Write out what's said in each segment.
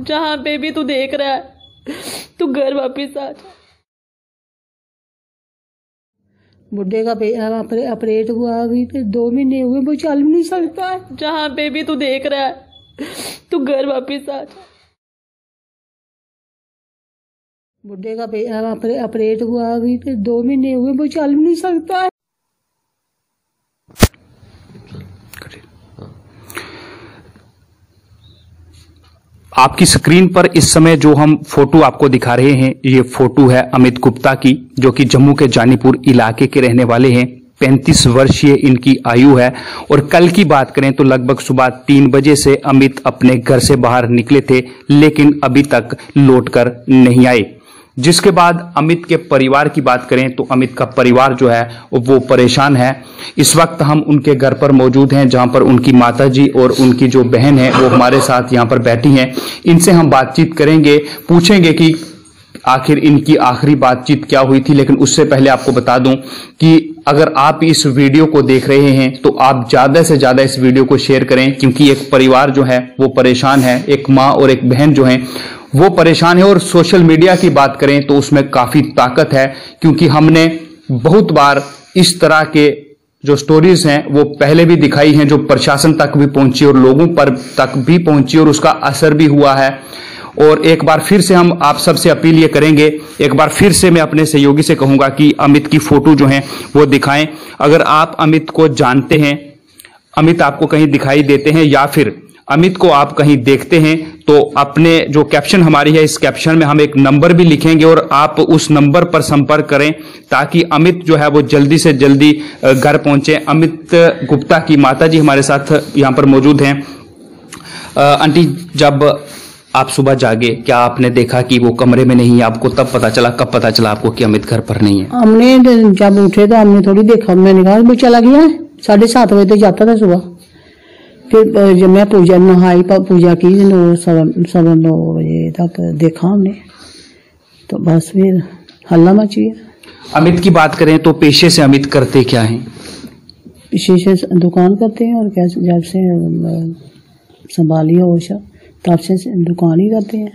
जहाँ पे भी तू देख रहा है तू घर वापस आ जा। बुढ़े का पे- अपरे- ऑपरेट हुआ अभी तो दो महीने हुए वो चल भी नहीं सकता। है जहाँ पे भी तू देख रहा है तू घर वापस आ जा। बुढ़े का पे- अपरे- ऑपरेट हुआ अभी तो दो महीने हुए वो चल भी नहीं सकता। है आपकी स्क्रीन पर इस समय जो हम फ़ोटो आपको दिखा रहे हैं, ये फ़ोटो है अमित गुप्ता की, जो कि जम्मू के जानीपुर इलाके के रहने वाले हैं। पैंतीस वर्षीय इनकी आयु है। और कल की बात करें तो लगभग सुबह तीन बजे से अमित अपने घर से बाहर निकले थे, लेकिन अभी तक लौटकर नहीं आए। जिसके बाद अमित के परिवार की बात करें तो अमित का परिवार जो है, वो परेशान है। इस वक्त हम उनके घर पर मौजूद हैं, जहाँ पर उनकी माताजी और उनकी जो बहन है, वो हमारे साथ यहाँ पर बैठी हैं। इनसे हम बातचीत करेंगे, पूछेंगे कि आखिर इनकी आखिरी बातचीत क्या हुई थी, लेकिन उससे पहले आपको बता दूँ कि अगर आप इस वीडियो को देख रहे हैं तो आप ज़्यादा से ज़्यादा इस वीडियो को शेयर करें, क्योंकि एक परिवार जो है, वो परेशान है। एक माँ और एक बहन जो है वो परेशान है और सोशल मीडिया की बात करें तो उसमें काफ़ी ताकत है, क्योंकि हमने बहुत बार इस तरह के जो स्टोरीज हैं, वो पहले भी दिखाई हैं, जो प्रशासन तक भी पहुँची और लोगों पर तक भी पहुँची और उसका असर भी हुआ है। और एक बार फिर से हम आप सबसे अपील ये करेंगे, एक बार फिर से मैं अपने सहयोगी से कहूँगा कि अमित की फ़ोटो जो है, वो दिखाएँ। अगर आप अमित को जानते हैं, अमित आपको कहीं दिखाई देते हैं या फिर अमित को आप कहीं देखते हैं तो अपने जो कैप्शन हमारी है, इस कैप्शन में हम एक नंबर भी लिखेंगे और आप उस नंबर पर संपर्क करें ताकि अमित जो है वो जल्दी से जल्दी घर पहुँचे। अमित गुप्ता की माता जी हमारे साथ यहाँ पर मौजूद हैं। आंटी, जब आप सुबह जागे, क्या आपने देखा कि वो कमरे में नहीं है? आपको तब पता चला, कब पता चला आपको कि अमित घर पर नहीं है? हमने जब उठे तो हमने थोड़ी देखा मैंने कहा चला गया साढ़े सात बजे तक जाता था सुबह। फिर जब मैं पूजा नहाई पूजा की नौ सवा सवा नौ बजे तक देखा हमने तो बस फिर हल्ला मच गया अमित की बात करें तो पेशे से अमित करते क्या हैं? पेशे से दुकान करते हैं और क्या जब से संभाली हो तब से दुकान ही करते हैं।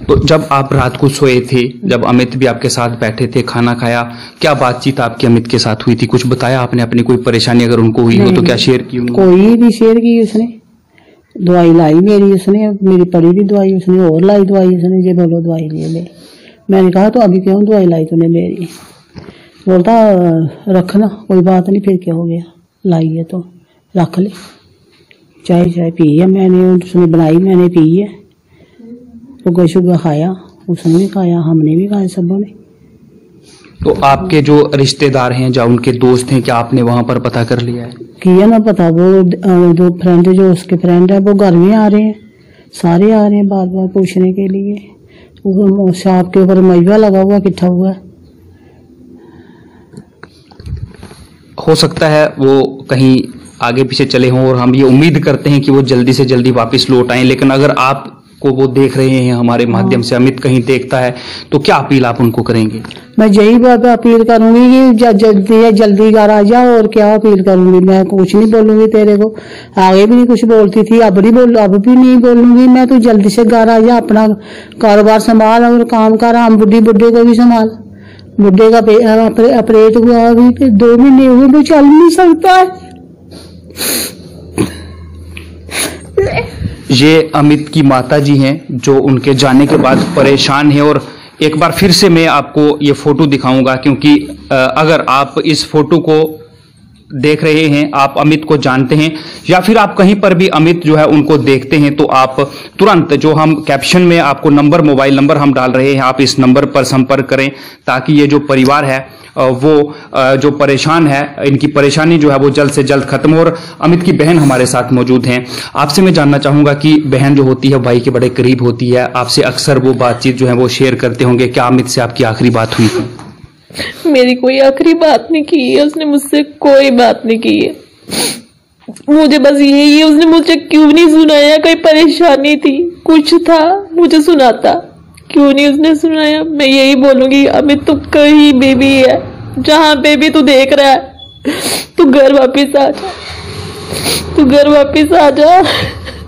तो जब आप रात को सोए थे जब अमित भी आपके साथ बैठे थे खाना खाया क्या बातचीत आपकी अमित के साथ हुई थी? कुछ बताया आपने अपनी कोई परेशानी अगर उनको हुई हो तो क्या शेयर की कोई भी शेयर की उसने। दवाई लाई मेरी उसने मेरी पड़ी भी दवाई उसने और लाई दवाई उसने जे बोलो दवाई ले ले मैंने कहा तो अभी क्यों दवाई लाई तूने मेरी? बोलता रखना कोई बात नहीं फिर क्या हो गया? लाई है तो रख ले। चाय चाय पी है मैंने उसने बनाई मैंने पी है। उगा शुगर खाया उसने भी खाया हमने भी खाया सबों ने तो आपके जो रिश्तेदार हैं या उनके दोस्त हैं क्या आपने वहाँ पर पता कर लिया है? किया ना पता वो दो फ्रेंड जो उसके फ्रेंड है वो घर में आ रहे हैं। सारे आ रहे हैं बार बार पूछने के लिए। वो शॉप के ऊपर मलबा लगा हुआ किट्ठा हुआ। है हो सकता है वो कहीं आगे पीछे चले हों और हम ये उम्मीद करते हैं कि वो जल्दी से जल्दी वापस लौट आए लेकिन अगर आप को वो देख रहे हैं हमारे माध्यम से अमित कहीं देखता है तो क्या अपील आप उनको करेंगे? मैं यही बात अपील करूँगी कि जल्दी है जल्दी घर आ जा और क्या अपील करूँगी? मैं कुछ नहीं बोलूँगी तेरे को। आगे भी नहीं कुछ बोलती थी अब नहीं बोल अब भी नहीं बोलूँगी मैं तू जल्दी से घर आ जा अपना कारोबार संभाल और काम कर हम बुढ़ी बुढ़े को भी संभाल। बुढ़े का पे- अपरे- ऑपरेट हुआ अभी दो महीने हुए वो चल नहीं सकता है। ये अमित की माता जी हैं, जो उनके जाने के बाद परेशान है और एक बार फिर से मैं आपको ये फ़ोटो दिखाऊँगा क्योंकि अगर आप इस फ़ोटो को देख रहे हैं, आप अमित को जानते हैं, या फिर आप कहीं पर भी अमित जो है उनको देखते हैं तो आप तुरंत जो हम कैप्शन में आपको नंबर मोबाइल नंबर हम डाल रहे हैं, आप इस नंबर पर संपर्क करें ताकि ये जो परिवार है वो जो परेशान है, इनकी परेशानी जो है वो जल्द से जल्द खत्म हो और अमित की बहन हमारे साथ मौजूद हैं। आपसे मैं जानना चाहूँगा कि बहन जो होती है, भाई के बड़े करीब होती है, आपसे अक्सर वो बातचीत जो है वो शेयर करते होंगे। क्या अमित से आपकी आखिरी बात हुई मेरी कोई आखिरी बात नहीं की है, उसने मुझसे कोई बात नहीं की है। मुझे बस यही है, उसने मुझे क्यों नहीं सुनाया? कोई परेशानी थी? कुछ था, मुझे सुनाता। क्यों नहीं उसने सुनाया? मैं यही बोलूँगी अमित तू कहीं भी है जहाँ पे भी तू देख रहा है तू घर वापस आ जा। तू घर वापस आ जा।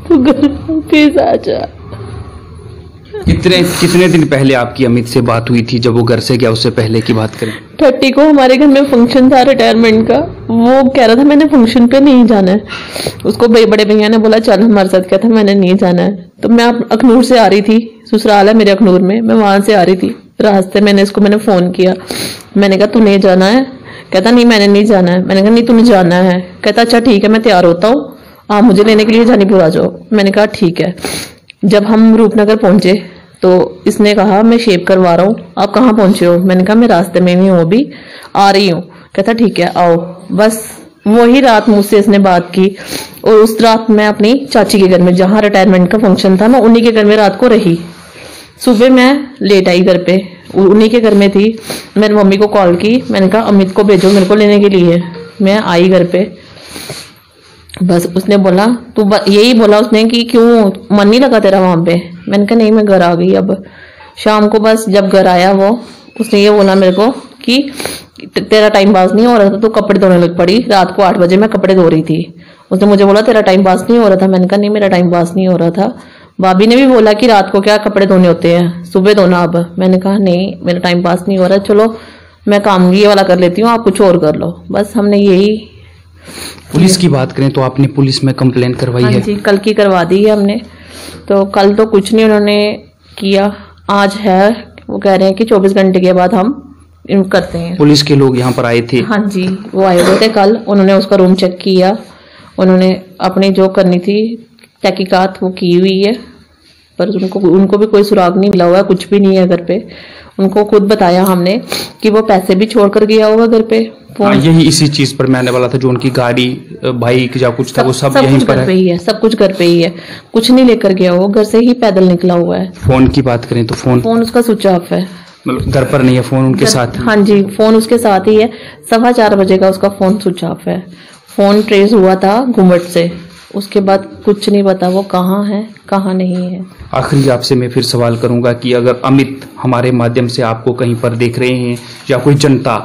तू घर वापस आ जा। कितने कितने दिन पहले आपकी अमित से बात हुई थी जब वो घर से गया उससे पहले की बात करें? थर्टी को हमारे घर में फ़ंक्शन था रिटायरमेंट का। वो कह रहा था मैंने फ़ंक्शन पे नहीं जाना है। उसको बड़े बड़े भैया ने बोला चल हमारे साथ क्या था मैंने नहीं जाना है। तो मैं अखनूर से आ रही थी। ससुराल है मेरे अखनूर में। मैं वहाँ से आ रही थी। रास्ते मैंने इसको, मैंने फ़ोन किया। मैंने कहा तू नहीं जाना है? कहता, नहीं, मैंने नहीं जाना है। मैंने कहा, नहीं, तुम्हें जाना है। कहता अच्छा ठीक है, मैं तैयार होता हूँ। आप मुझे लेने के लिए जानीपुर आ जाओ। मैंने कहा, ठीक है। जब हम रूपनगर पहुँचे तो इसने कहा, मैं शेप करवा रहा हूँ। आप कहाँ पहुँचे हो? मैंने कहा, मैं रास्ते में ही हूँ अभी। आ रही हूँ। कहता, ठीक है, आओ। बस वही रात मुझसे इसने बात की और उस रात मैं अपनी चाची के घर में, जहाँ रिटायरमेंट का फ़ंक्शन था, मैं उन्हीं के घर में रात को रही। सुबह मैं लेट आई घर पे। उन्हीं के घर में थी। मैंने मम्मी को कॉल की। मैंने कहा, अमित को भेजो मेरे को लेने के लिए। मैं आई घर पे। बस उसने बोला, तू यही बोला उसने कि क्यों? मन नहीं लगा तेरा वहाँ पे? मैंने कहा, नहीं, मैं घर आ गई अब। शाम को बस जब घर आया वो, उसने ये बोला मेरे को कि तेरा टाइम पास नहीं हो रहा था तो कपड़े धोने लग पड़ी। रात को आठ बजे मैं कपड़े धो रही थी। उसने मुझे बोला, तेरा टाइम पास नहीं हो रहा था। मैंने कहा, नहीं, मेरा टाइम पास नहीं हो रहा था। भाभी ने भी बोला कि रात को क्या कपड़े धोने होते हैं? सुबह धोना अब। मैंने कहा नहीं मेरा टाइम पास नहीं हो रहा। चलो मैं काम ये वाला कर लेती हूँ आप कुछ और कर लो। बस हमने यही पुलिस की बात करें तो आपने पुलिस में कंप्लेन करवाई हाँ है। जी कल की करवा दी है हमने। तो कल तो कुछ नहीं उन्होंने किया। आज है वो कह रहे हैं कि 24 घंटे के बाद हम करते हैं। पुलिस के लोग यहाँ पर आए थे। हाँ जी वो आए हुए थे कल। उन्होंने उसका रूम चेक किया। उन्होंने अपनी जो करनी थी तहकीकात वो की हुई है पर उनको उनको भी कोई सुराग नहीं मिला हुआ है कुछ भी नहीं है घर पे। उनको खुद बताया हमने कि वो पैसे भी छोड़ कर गया होगा घर पे। हाँ, यही इसी चीज़ पर मैं आने वाला था जो उनकी गाड़ी बाइक या कुछ था वो सब, सब यहीं पर है। ही है सब कुछ घर पे ही है। कुछ नहीं लेकर गया वो घर से ही पैदल निकला हुआ है। फ़ोन की बात करें तो फ़ोन फ़ोन उसका स्विच ऑफ़ है। मतलब घर पर नहीं है फ़ोन उनके साथ। हाँ जी फ़ोन उसके साथ ही है। सवा चार बजे का उसका फ़ोन स्विच ऑफ़ है। फ़ोन ट्रेस हुआ था घुमट से। उसके बाद कुछ नहीं पता वो कहाँ है कहाँ नहीं है। आखिरी आपसे मैं फिर सवाल करूँगा कि अगर अमित हमारे माध्यम से आपको कहीं पर देख रहे हैं या कोई जनता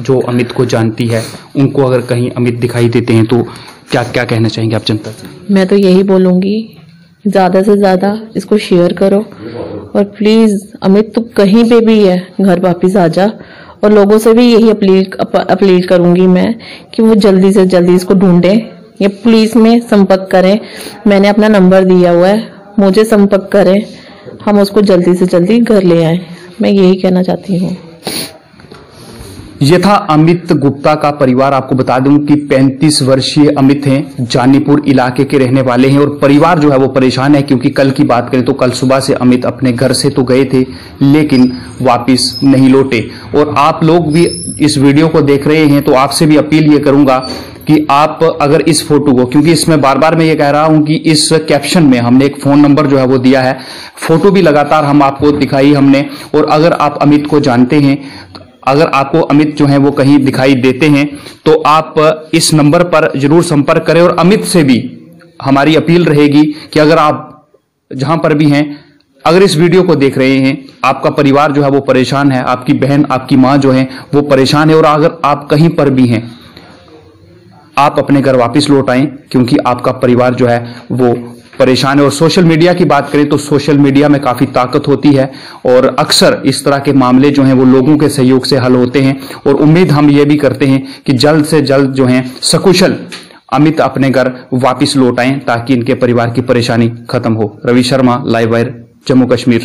जो अमित को जानती है उनको अगर कहीं अमित दिखाई देते हैं तो क्या क्या कहना चाहेंगे आप जनता से? मैं तो यही बोलूँगी ज़्यादा से ज़्यादा इसको शेयर करो। और प्लीज़ अमित तू कहीं पे भी है घर वापिस आ जा। और लोगों से भी यही अपील अप, अपील करूँगी मैं कि वो जल्दी से जल्दी इसको ढूंढें। या पुलिस में संपर्क करें। मैंने अपना नंबर दिया हुआ है। मुझे संपर्क करें। हम उसको जल्दी से जल्दी घर ले आए। मैं यही कहना चाहती हूँ। ये था अमित गुप्ता का परिवार आपको बता दूँ कि 35 वर्षीय अमित हैं, जानीपुर इलाके के रहने वाले हैं और परिवार जो है वो परेशान है क्योंकि कल की बात करें तो कल सुबह से अमित अपने घर से तो गए थे, लेकिन वापस नहीं लौटे। और आप लोग भी इस वीडियो को देख रहे हैं तो आपसे भी अपील ये करूँगा कि आप अगर इस फ़ोटो को, क्योंकि इसमें बार बार मैं ये कह रहा हूँ कि इस कैप्शन में हमने एक फ़ोन नंबर जो है वो दिया है। फ़ोटो भी लगातार हम आपको दिखाई हमने, और अगर आप अमित को जानते हैं अगर आपको अमित जो है वो कहीं दिखाई देते हैं तो आप इस नंबर पर ज़रूर संपर्क करें, और अमित से भी हमारी अपील रहेगी कि अगर आप जहाँ पर भी हैं, अगर इस वीडियो को देख रहे हैं, आपका परिवार जो है वो परेशान है, आपकी बहन, आपकी माँ जो है वो परेशान है, और अगर आप कहीं पर भी हैं आप अपने घर वापस लौट आए, क्योंकि आपका परिवार जो है वो परेशान है। और सोशल मीडिया की बात करें तो सोशल मीडिया में काफ़ी ताकत होती है और अक्सर इस तरह के मामले जो हैं वो लोगों के सहयोग से हल होते हैं। और उम्मीद हम ये भी करते हैं कि जल्द से जल्द जो है सकुशल अमित अपने घर वापस लौट आए, ताकि इनके परिवार की परेशानी खत्म हो। Ravi Sharma, live wire, Jammu Kashmir.